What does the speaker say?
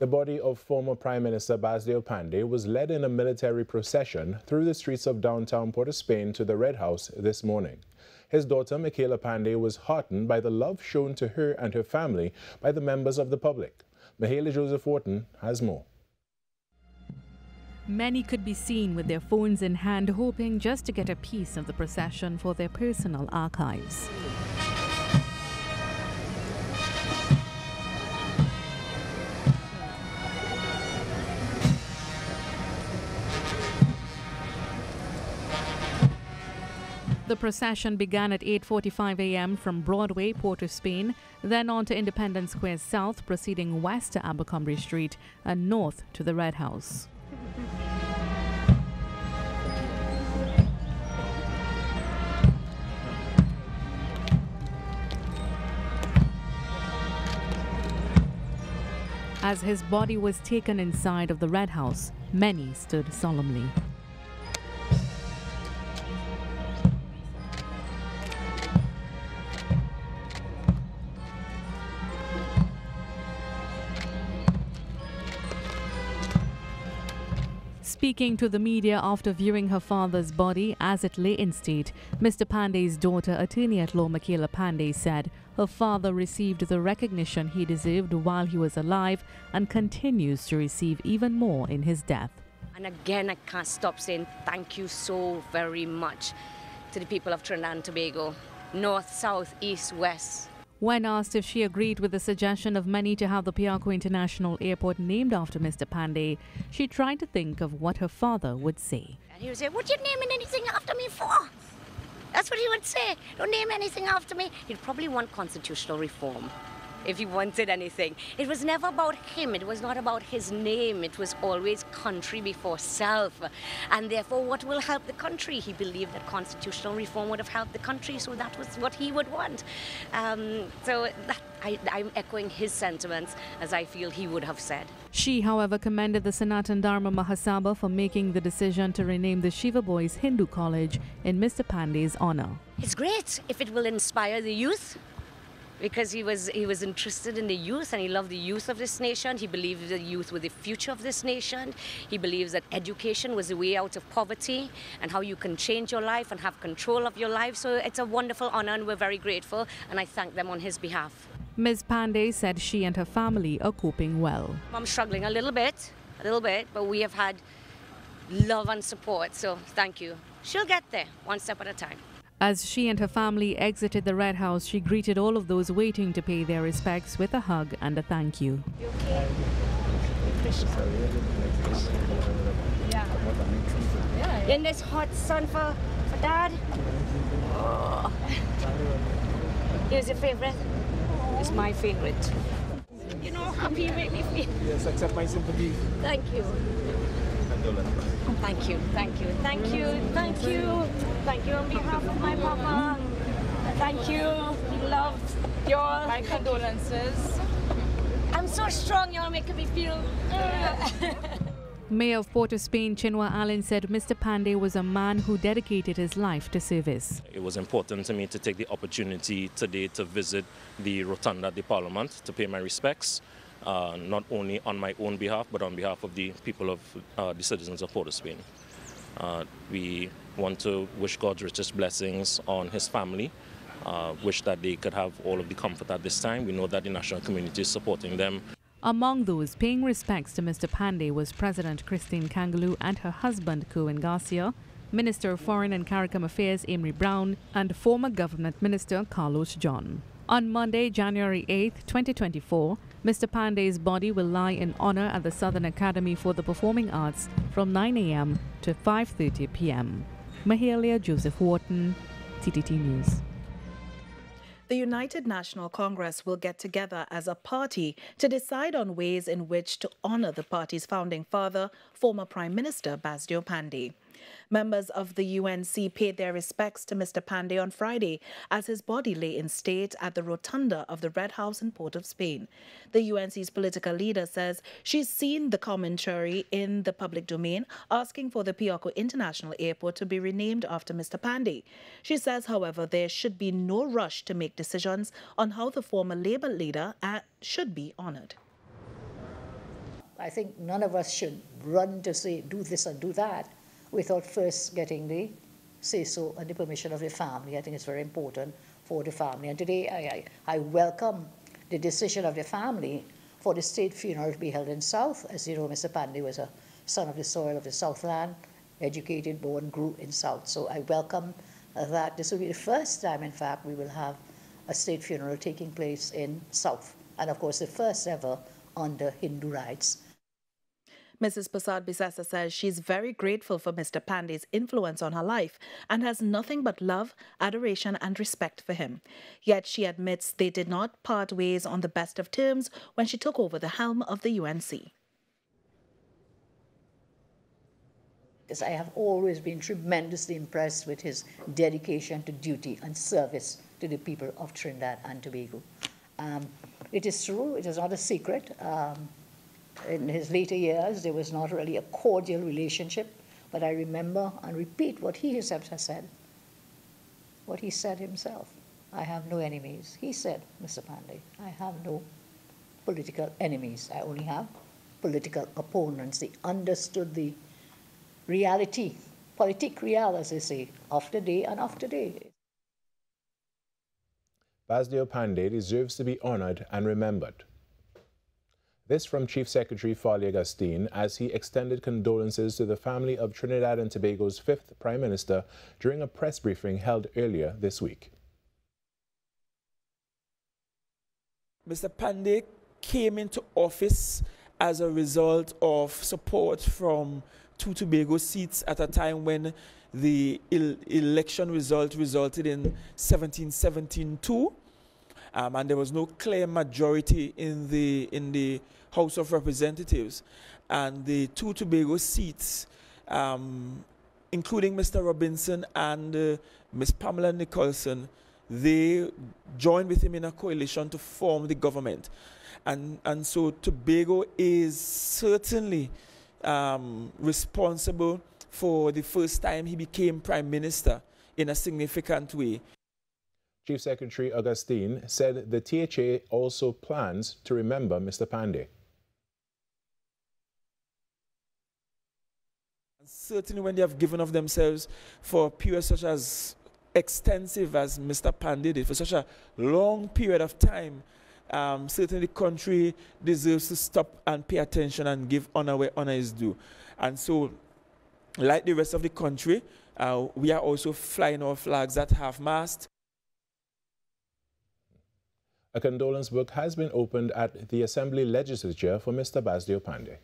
The body of former Prime Minister Basdeo Panday was led in a military procession through the streets of downtown Port of Spain to the Red House this morning. His daughter, Mickela Panday, was heartened by the love shown to her and her family by the members of the public. Mahalia Joseph Wharton has more. Many could be seen with their phones in hand, hoping just to get a piece of the procession for their personal archives. The procession began at 8.45 a.m. from Broadway, Port of Spain, then on to Independence Square South, proceeding west to Abercrombie Street and north to the Red House. As his body was taken inside of the Red House, many stood solemnly. Speaking to the media after viewing her father's body as it lay in state, Mr. Panday's daughter, attorney at law Mickela Panday, said her father received the recognition he deserved while he was alive and continues to receive even more in his death. And again, I can't stop saying thank you so very much to the people of Trinidad and Tobago, north, south, east, west. When asked if she agreed with the suggestion of many to have the Piarco International Airport named after Mr. Panday, she tried to think of what her father would say. And he would say, What you naming anything after me for? That's what he would say. Don't name anything after me. He'd probably want constitutional reform if he wanted anything. It was never about him, it was not about his name, it was always country before self. And therefore, what will help the country? He believed that constitutional reform would have helped the country, so that was what he would want. Um, so that, I, I'm echoing his sentiments as I feel he would have said. She, however, commended the Sanatan Dharma Mahasabha for making the decision to rename the Shiva Boys Hindu College in Mr. Panday's honor. It's great if it will inspire the youth because he was he was interested in the youth and he loved the youth of this nation. He believed the youth were the future of this nation. He believes that education was the way out of poverty and how you can change your life and have control of your life. So it's a wonderful honor and we're very grateful and I thank them on his behalf. Ms. Panday said she and her family are coping well. I'm struggling a little bit, a little bit, but we have had love and support. So thank you. She'll get there one step at a time. As she and her family exited the Red House, she greeted all of those waiting to pay their respects with a hug and a thank you. You okay? Yeah. In this hot sun for, for dad? Oh. Here's your favorite? It's my favorite. You know how happy you make me feel. Yes, accept my sympathy. Thank you. Thank you, thank you, thank you, thank you, thank you on behalf of my papa. Thank you. He loves your. My condolences. I'm so strong, you're making me feel. Mayor of Port of Spain, Chinua Alleyne, said Mr. Panday was a man who dedicated his life to service. It was important to me to take the opportunity today to visit the Rotunda of the Parliament to pay my respects uh, not only on my own behalf, but on behalf of the people of uh, the citizens of Port of Spain. Uh, we want to wish God's richest blessings on his family, uh, wish that they could have all of the comfort at this time. We know that the national community is supporting them. Among those paying respects to Mr. Panday was President Christine Kangaloo and her husband, Kerwin Garcia, Minister of Foreign and CARICOM Affairs, Amery Browne, and former Government Minister Carlos John. On Monday, January 8, 2024, Mr. Panday's body will lie in honor at the Southern Academy for the Performing Arts from 9 a.m. to 5.30 p.m. Mahalia Joseph Wharton, TTT News. The United National Congress will get together as a party to decide on ways in which to honor the party's founding father, former Prime Minister Basdeo Panday. Members of the UNC paid their respects to Mr. Panday on Friday as his body lay in state at the rotunda of the Red House in Port of Spain. The UNC's political leader says she's seen the commentary in the public domain asking for the Piarco International Airport to be renamed after Mr. Panday. She says, however, there should be no rush to make decisions on how the former Labour leader uh, should be honoured. I think none of us should run to say, do this and do that, without first getting the say-so and the permission of the family. I think it's very important for the family. And today I, I, I welcome the decision of the family for the state funeral to be held in South. As you know, Mr. Panday was a son of the soil of the Southland, educated, born, grew in South. So I welcome that. This will be the first time, in fact, we will have a state funeral taking place in South. And of course, the first ever under Hindu rites. Mrs. Persad-Bissessar says she's very grateful for Mr. Panday's influence on her life and has nothing but love, adoration, and respect for him. Yet she admits they did not part ways on the best of terms when she took over the helm of the UNC. Because I have always been tremendously impressed with his dedication to duty and service to the people of Trinidad and Tobago. Um, it is true, it is not a secret. Um, in his later years, there was not really a cordial relationship, but I remember and repeat what he himself has said, what he said himself. I have no enemies. He said, Mr. Panday, I have no political enemies. I only have political opponents. They understood the reality, politique real, as they say, of the day and of today. Basdeo Panday deserves to be honored and remembered. This from Chief Secretary Farley Augustine as he extended condolences to the family of Trinidad and Tobago's fifth Prime Minister during a press briefing held earlier this week. Mr. Panday came into office as a result of support from two Tobago seats at a time when the el election result resulted in 1717-2, um, and there was no clear majority in the in the House of Representatives, and the two Tobago seats, um, including Mr. Robinson and uh, Ms. Pamela Nicholson, they joined with him in a coalition to form the government, and and so Tobago is certainly um, responsible for the first time he became prime minister in a significant way. Chief Secretary Augustine said the THA also plans to remember Mr. Panday. Certainly when they have given of themselves for a period such as extensive as Mr. Panday did, for such a long period of time, um, certainly the country deserves to stop and pay attention and give honor where honor is due. And so, like the rest of the country, uh, we are also flying our flags at half-mast. A condolence book has been opened at the Assembly Legislature for Mr. Basdeo Panday.